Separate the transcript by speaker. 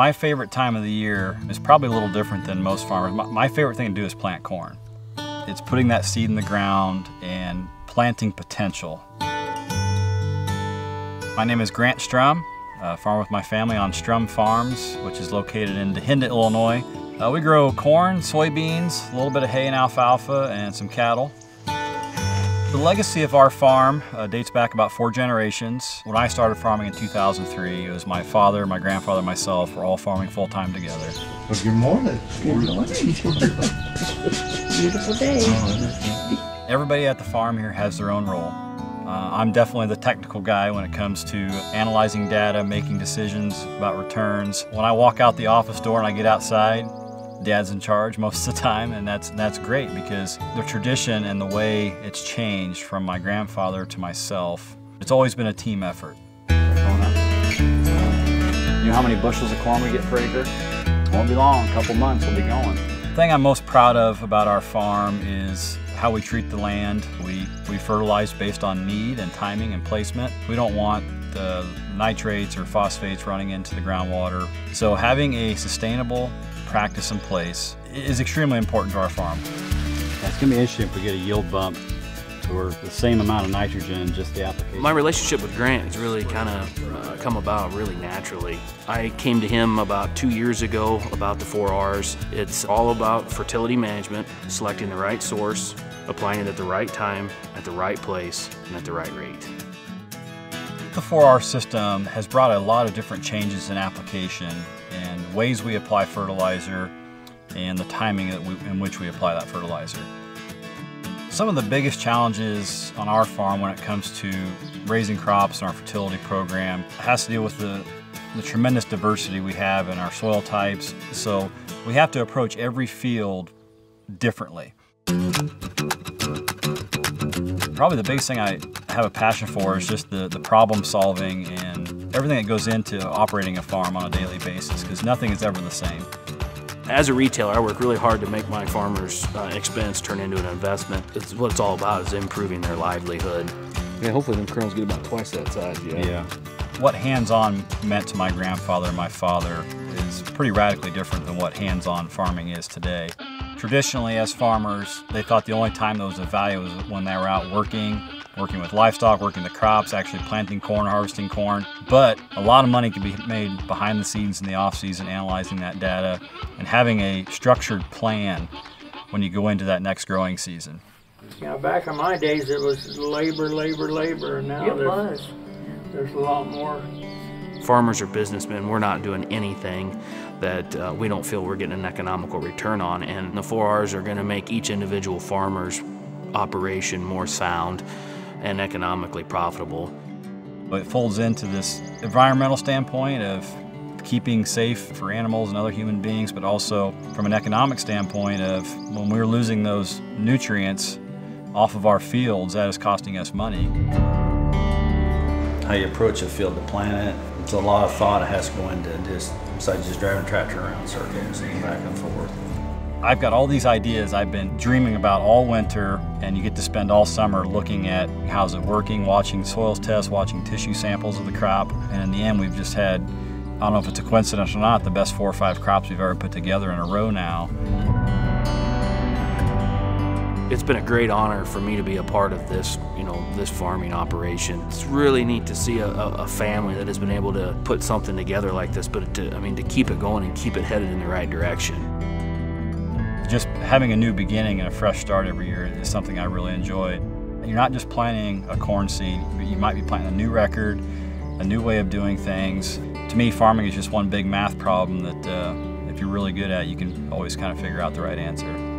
Speaker 1: My favorite time of the year is probably a little different than most farmers. My, my favorite thing to do is plant corn. It's putting that seed in the ground and planting potential. My name is Grant Strom. I farm with my family on Strom Farms, which is located in Dahinda, Illinois. Uh, we grow corn, soybeans, a little bit of hay and alfalfa, and some cattle. The legacy of our farm uh, dates back about four generations. When I started farming in 2003, it was my father, my grandfather, myself, we're all farming full-time together.
Speaker 2: Well, good morning.
Speaker 3: Good morning. Beautiful day.
Speaker 1: Everybody at the farm here has their own role. Uh, I'm definitely the technical guy when it comes to analyzing data, making decisions about returns. When I walk out the office door and I get outside, dad's in charge most of the time and that's that's great because the tradition and the way it's changed from my grandfather to myself it's always been a team effort. You know how many bushels of corn we get per acre? Won't be long a couple months we'll be going the thing i'm most proud of about our farm is how we treat the land. We we fertilize based on need and timing and placement. We don't want the nitrates or phosphates running into the groundwater. So having a sustainable practice in place is extremely important to our farm.
Speaker 4: It's going to be interesting if we get a yield bump or the same amount of nitrogen, just the application.
Speaker 5: My relationship with Grant has really kind of uh, come about really naturally. I came to him about two years ago about the 4Rs. It's all about fertility management, selecting the right source, applying it at the right time, at the right place, and at the right rate.
Speaker 1: The 4R system has brought a lot of different changes in application and ways we apply fertilizer and the timing in which we apply that fertilizer. Some of the biggest challenges on our farm when it comes to raising crops and our fertility program has to deal with the, the tremendous diversity we have in our soil types. So we have to approach every field differently. Probably the biggest thing I have a passion for is just the, the problem solving and everything that goes into operating a farm on a daily basis because nothing is ever the same.
Speaker 5: As a retailer, I work really hard to make my farmers' uh, expense turn into an investment. It's what it's all about is improving their livelihood.
Speaker 6: Yeah, hopefully them kernels get about twice that size, yeah.
Speaker 1: Yeah. What hands-on meant to my grandfather and my father is pretty radically different than what hands-on farming is today. Traditionally, as farmers, they thought the only time there was a value was when they were out working, working with livestock, working the crops, actually planting corn, harvesting corn. But a lot of money can be made behind the scenes in the off-season, analyzing that data and having a structured plan when you go into that next growing season.
Speaker 7: You know, back in my days, it was labor, labor, labor, and now
Speaker 3: it
Speaker 7: there's,
Speaker 3: was.
Speaker 7: there's a lot more
Speaker 5: farmers or businessmen, we're not doing anything that uh, we don't feel we're getting an economical return on. And the 4Rs are going to make each individual farmer's operation more sound and economically profitable.
Speaker 1: But it folds into this environmental standpoint of keeping safe for animals and other human beings, but also from an economic standpoint of when we're losing those nutrients off of our fields, that is costing us money.
Speaker 4: How you approach a field to plant it, it's a lot of thought it has to go into just besides just driving a tractor around circles and back and forth.
Speaker 1: I've got all these ideas I've been dreaming about all winter, and you get to spend all summer looking at how's it working, watching soils tests, watching tissue samples of the crop, and in the end we've just had, I don't know if it's a coincidence or not, the best four or five crops we've ever put together in a row now.
Speaker 5: It's been a great honor for me to be a part of this, you know, this farming operation. It's really neat to see a, a family that has been able to put something together like this, but to, I mean, to keep it going and keep it headed in the right direction.
Speaker 1: Just having a new beginning and a fresh start every year is something I really enjoy. You're not just planting a corn seed, you might be planting a new record, a new way of doing things. To me, farming is just one big math problem that uh, if you're really good at, you can always kind of figure out the right answer.